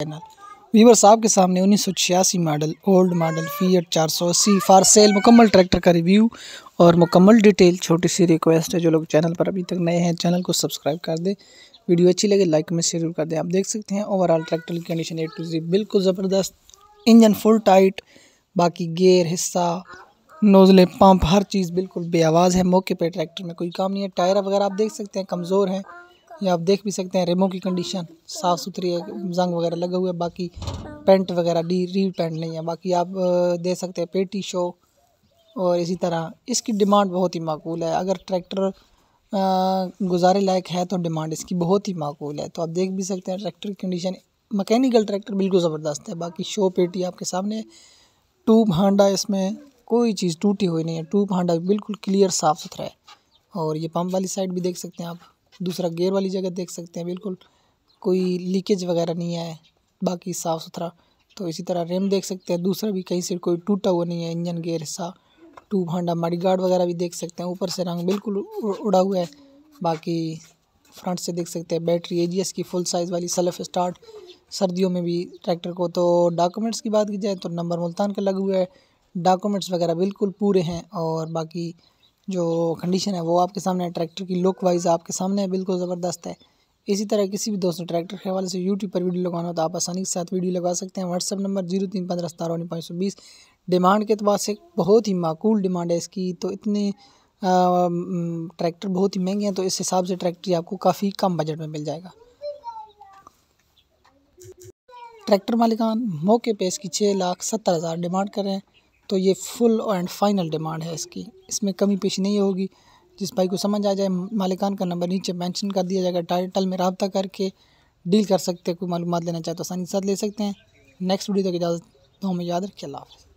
Channel Weaver साहब के सामने उन्नीस सौ छियासी मॉडल ओल्ड मॉडल फीएट चार सौ अस्सी फार सेल मुकम्मल ट्रैक्टर का रिव्यू और मुकम्मल डिटेल छोटी सी रिक्वेस्ट है जो लोग चैनल पर अभी तक नए हैं चैनल को सब्सक्राइब कर दें। वीडियो अच्छी लगे लाइक में शेयर कर दें। आप देख सकते हैं ओवरऑल ट्रैक्टर की कंडीशन ए टू जी बिल्कुल ज़बरदस्त। इंजन फुल टाइट बाकी गेयर हिस्सा नोज़लें पंप हर चीज़ बिल्कुल बेआवाज़ है। मौके पर ट्रैक्टर में कोई काम नहीं है। टायर वगैरह आप देख सकते हैं, कमज़ोर हैं। ये आप देख भी सकते हैं, रेमो की कंडीशन साफ़ सुथरी है जंग वगैरह लगा हुआ है, बाकी पेंट वगैरह डी री पेंट नहीं है, बाकी आप दे सकते हैं पेटी शो और इसी तरह। इसकी डिमांड बहुत ही माकूल है, अगर ट्रैक्टर गुजारे लायक है तो डिमांड इसकी बहुत ही माकूल है। तो आप देख भी सकते हैं ट्रैक्टर की कंडीशन मकैनिकल ट्रैक्टर बिल्कुल ज़बरदस्त है, बाकी शो पेटी आपके सामने ट्यूब हांडा इसमें कोई चीज़ टूटी हुई नहीं है ट्यूब हांडा बिल्कुल क्लियर साफ़ सुथरा है। और ये पंप वाली साइड भी देख सकते हैं आप। दूसरा गेयर वाली जगह देख सकते हैं, बिल्कुल। कोई लीकेज वगैरह नहीं है, बाकी साफ़ सुथरा। तो इसी तरह रेम देख सकते हैं। दूसरा भी कहीं से कोई टूटा हुआ नहीं है इंजन गेयर हिस्सा टू भांडा, माड़ी गार्ड वगैरह भी देख सकते हैं। ऊपर से रंग बिल्कुल उड़ा हुआ है। बाकी फ्रंट से देख सकते हैं। बैटरी एजीएस की फुल साइज़ वाली सेल्फ स्टार्ट सर्दियों में भी ट्रैक्टर को तो डॉक्यूमेंट्स की बात की जाए तो नंबर मुल्तान का लगा हुआ है। डॉक्यूमेंट्स वगैरह बिल्कुल पूरे हैं और बाकी जो कंडीशन है, वो आपके सामने है ट्रैक्टर की लुक वाइज आपके सामने है, बिल्कुल ज़बरदस्त है। इसी तरह किसी भी दोस्तों ट्रैक्टर के हवाले से यूट्यूब पर वीडियो लगाना हो तो आप आसानी के साथ वीडियो लगा सकते हैं। व्हाट्सअप नंबर ज़ीरो तीन पंद्रह सतारह पाँच सौ बीस। डिमांड के अतबार से बहुत ही माकूल डिमांड है इसकी। तो इतने ट्रैक्टर बहुत ही महँगे हैं तो इस हिसाब से ट्रैक्टर आपको काफ़ी कम बजट में मिल जाएगा। ट्रैक्टर मालिकान मौके पे इसकी छः लाख सत्तर हज़ार डिमांड कर रहे हैं। तो ये फुल एंड फाइनल डिमांड है इसकी। इसमें कमी पेशी नहीं होगी। जिस भाई को समझ आ जाए, मालिकान का नंबर नीचे मेंशन कर दिया जाएगा टाइटल में रबता करके डील कर सकते हैं, कोई मालूम लेना चाहे तो आसानी के साथ ले सकते हैं। नेक्स्ट वीडियो तक इजाज़त तो हमें याद रखिए, अल्लाह हाफ़